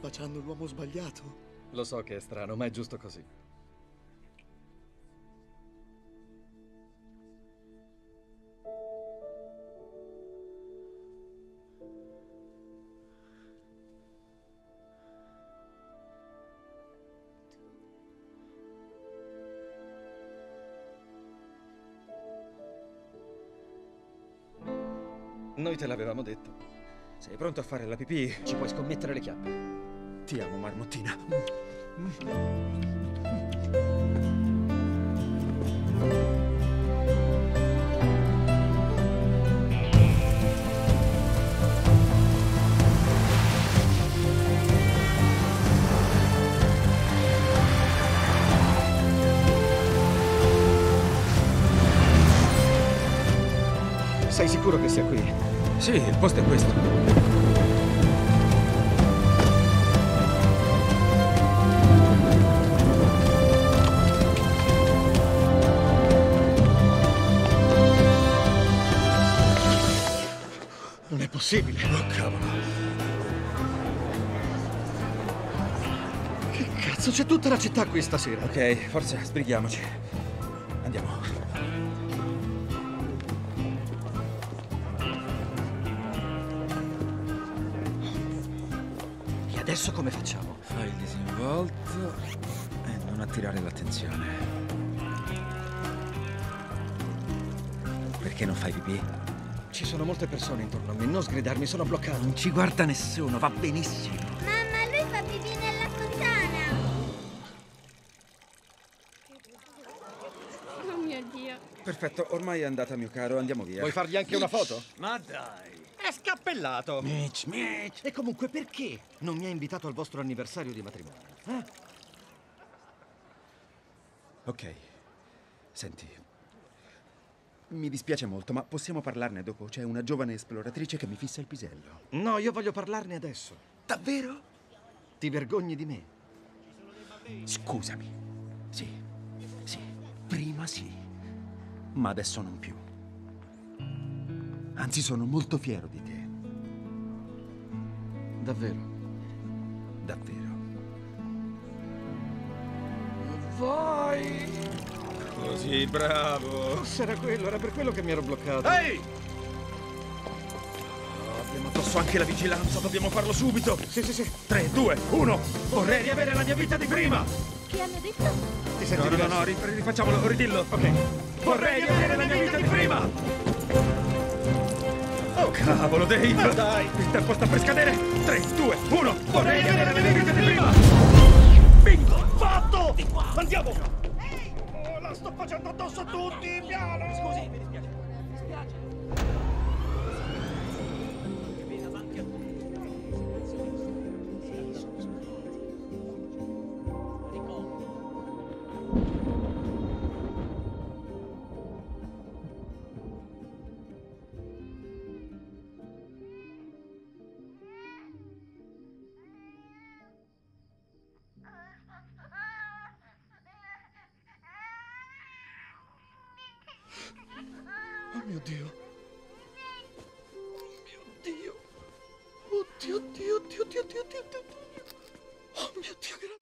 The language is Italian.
baciando l'uomo sbagliato. Lo so che è strano, ma è giusto così. Noi te l'avevamo detto. Sei pronto a fare la pipì? Ci puoi scommettere le chiappe. Ti amo, marmottina. Sei sicuro che sia qui? Sì, il posto è questo. Non è possibile. Oh, cavolo. Che cazzo, c'è tutta la città qui stasera. Ok, forza, sbrighiamoci. Adesso come facciamo? Fai il disinvolto e non attirare l'attenzione. Perché non fai pipì? Ci sono molte persone intorno a me, non sgridarmi, sono bloccato. Non ci guarda nessuno, va benissimo. Mamma, lui fa pipì nella fontana. Oh mio Dio. Perfetto, ormai è andata, mio caro, andiamo via. Vuoi fargli anche una foto? Ma dai. È scappellato. Mitch, Mitch. E comunque perché non mi ha invitato al vostro anniversario di matrimonio? Eh? Ok. Senti. Mi dispiace molto, ma possiamo parlarne dopo. C'è una giovane esploratrice che mi fissa il pisello. No, io voglio parlarne adesso. Davvero? Ti vergogni di me? Scusami. Sì. Sì. Prima sì. Ma adesso non più. Anzi, sono molto fiero di te. Davvero? Davvero. Vai! Così bravo. Forse era quello, era per quello che mi ero bloccato. Ehi! Abbiamo addosso anche la vigilanza, dobbiamo farlo subito. Sì, sì, sì. 3, 2, 1. Vorrei riavere la mia vita di prima. Che hanno detto? Ti senti No, no, no, no, ri- rifacciamolo, ridillo. Ok. Vorrei riavere la mia vita di prima. Cavolo, Dave. Dai. Il tempo sta per scadere. 3, 2, 1. Vorrei mia vita di prima. Bingo, fatto. Andiamo. Oh, la sto facendo addosso a tutti, piano! Scusi, mi dispiace. Oh mio Dio. Oh mio Dio. Oddio, Dio, Dio, Dio, Dio, Dio, Dio, Dio. Oh mio Dio, che...